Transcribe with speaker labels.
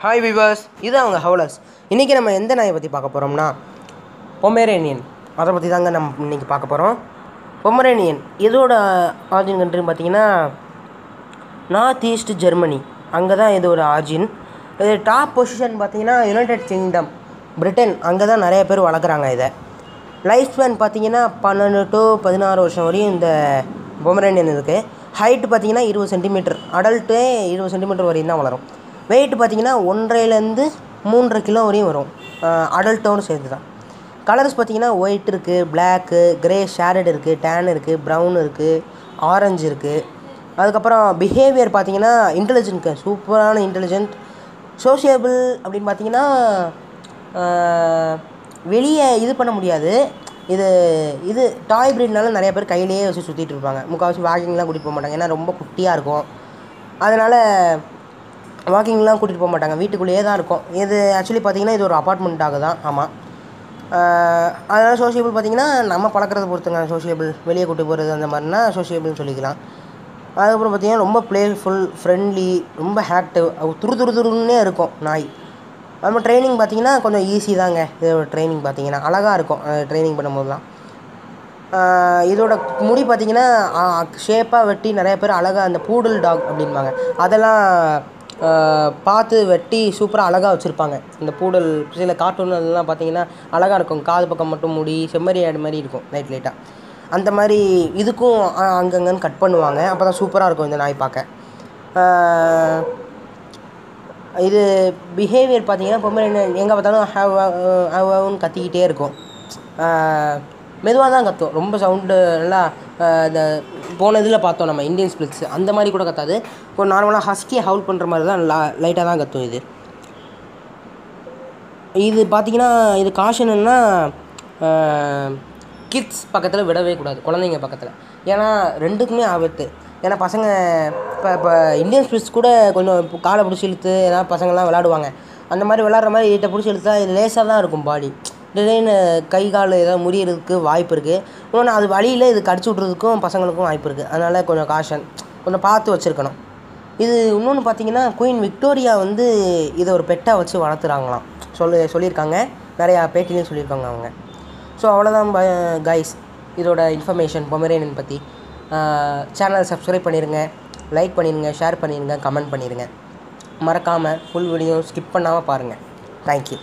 Speaker 1: Hi viewers இது அவங்க ஹவுலர்ஸ் இன்றைக்கி நம்ம எந்த நாயை பற்றி பார்க்க போகிறோம்னா பொமேரேனியன் அதை பற்றி தாங்க நம்ம இன்றைக்கி பார்க்க போகிறோம் பொமரேனியன் இதோட ஆர்ஜின் கண்ட்ரின்னு பார்த்தீங்கன்னா நார்த் ஈஸ்ட் ஜெர்மனி அங்கே தான் இதோட ஆர்ஜின் இது டாப் பொசிஷன் பார்த்தீங்கன்னா யுனைடெட் கிங்டம் பிரிட்டன் அங்கே தான் நிறைய பேர் வளர்க்குறாங்க இதை. லைஃப் ஸ்பேன் பார்த்தீங்கன்னா பன்னெண்டு டு பதினாறு வருஷம் வரையும் இந்த பொமரேனியன் இருக்குது ஹைட்டு பார்த்தீங்கன்னா இருபது சென்டிமீட்டர் அடல்ட்டே இருபது சென்டிமீட்டர் வரையும் தான் வளரும். வெயிட் பார்த்தீங்கன்னா ஒன்றரைலேருந்து மூன்றரை கிலோ வரையும் வரும். அடல்ட்டோடு சேர்த்து தான் கலர்ஸ் பார்த்தீங்கன்னா ஒயிட் இருக்குது பிளாக்கு க்ரே ஷேரட் இருக்குது டேன் இருக்குது ப்ரௌன் இருக்குது ஆரஞ்சு இருக்குது அதுக்கப்புறம் பிஹேவியர் பார்த்தீங்கன்னா இன்டெலிஜென்ட் சூப்பரான இன்டெலிஜென்ட் சோஷியபிள் அப்படின்னு பார்த்தீங்கன்னா வெளியே இது பண்ண முடியாது. இது இது டாய் ப்ரீட்னால நிறைய பேர் கையிலேயே வச்சு சுற்றிட்டு இருப்பாங்க. முக்கால்வாசி வாக்கிங்லாம் கூட்டிகிட்டு போக மாட்டாங்க. ஏன்னா ரொம்ப குட்டியாக இருக்கும். அதனால் வாக்கிங்லாம் கூட்டிகிட்டு போக மாட்டாங்க. வீட்டுக்குள்ளேயே தான் இருக்கும். இது ஆக்சுவலி பார்த்தீங்கன்னா இது ஒரு அப்பார்ட்மெண்ட்டாக தான். ஆமாம் அதனால் சோஷியபிள் பார்த்தீங்கன்னா நம்ம பழக்கிறத பொறுத்துங்க. சோஷியபிள் வெளியே கூட்டி போகிறது அந்த மாதிரினா சோஷியபிள்னு சொல்லிக்கலாம். அதுக்கப்புறம் பார்த்தீங்கன்னா ரொம்ப ப்ளேஃபுல் ஃப்ரெண்ட்லி ரொம்ப ஆக்டிவ் துரு துரு துருன்னே இருக்கும் நாய். நம்ம ட்ரைனிங் பார்த்தீங்கன்னா கொஞ்சம் ஈஸி தாங்க. இதோட ட்ரைனிங் பார்த்தீங்கன்னா அழகாக இருக்கும். ட்ரைனிங் பண்ணும்போதுலாம் இதோட முடி பார்த்தீங்கன்னா ஷேப்பாக வெட்டி நிறைய பேர் அழகாக அந்த பூடல் டாக் அப்படின்பாங்க. அதெல்லாம் பார்த்து வெட்டி சூப்பராக அழகாக வச்சுருப்பாங்க. இந்த பூடல் சில கார்ட்டூன் அதெல்லாம் பார்த்தீங்கன்னா அழகாக இருக்கும். காது பக்கம் மட்டும் முடி செம்மறி ஆடு மாதிரி இருக்கும் லைட் லைட்டாக அந்த மாதிரி இதுக்கும் அங்கங்கன்னு கட் பண்ணுவாங்க. அப்போ தான் சூப்பராக இருக்கும் இந்த நாய் பார்க்க. இது பிஹேவியர் பார்த்தீங்கன்னா பொம்மரேனியன் எங்கே பார்த்தாலும் ஹவ் ஹவ்னு கத்திக்கிட்டே இருக்கும். மெதுவாக தான் கத்தும். ரொம்ப சவுண்டு நல்லா இந்த போன இதில் பார்த்தோம் நம்ம இந்தியன் ஸ்பிளிட்ஸ் அந்த மாதிரி கூட கத்தாது. இப்போ நார்மலாக ஹஸ்கி ஹவுல் பண்ணுற மாதிரி தான் லா லைட்டாக தான் கத்தும் இது. இது பார்த்தீங்கன்னா இது காஷனுன்னா கிட்ஸ் பக்கத்தில் விடவே கூடாது. குழந்தைங்க பக்கத்தில். ஏன்னா ரெண்டுக்குமே ஆபத்து. ஏன்னா பசங்க இப்போ இப்போ இந்தியன் ஸ்பிளிட்ஸ் கூட கொஞ்சம் காலை பிடிச்சி இழுத்து ஏன்னா பசங்கள்லாம் விளாடுவாங்க. அந்த மாதிரி விளாட்ற மாதிரி இதை பிடிச்சி இழுத்தா இது லேசாக தான் இருக்கும் பாடி திடீர்னு கை கால் ஏதாவது முறியறதுக்கு வாய்ப்பு இருக்குது இன்னொன்று அது வழியில் இது கடிச்சு விட்றதுக்கும் பசங்களுக்கும் வாய்ப்பு இருக்குது அதனால் கொஞ்சம் காஷன் கொஞ்சம் பார்த்து வச்சுருக்கணும். இது இன்னொன்று பார்த்தீங்கன்னா குயின் விக்டோரியா வந்து இதை ஒரு பெட்டாக வச்சு வளர்த்துறாங்களாம். சொல்லு சொல்லியிருக்காங்க. நிறையா பேட்டிலையும் சொல்லியிருக்காங்க அவங்க. ஸோ அவ்வளோதான் கைஸ் இதோட இன்ஃபர்மேஷன் பொமரேனியன் பற்றி சேனலை சப்ஸ்கிரைப் பண்ணிடுங்க லைக் பண்ணிடுங்க ஷேர் பண்ணிடுங்க கமெண்ட் பண்ணிடுங்க மறக்காமல் ஃபுல் வீடியோ ஸ்கிப் பண்ணாமல் பாருங்கள் தேங்க்யூ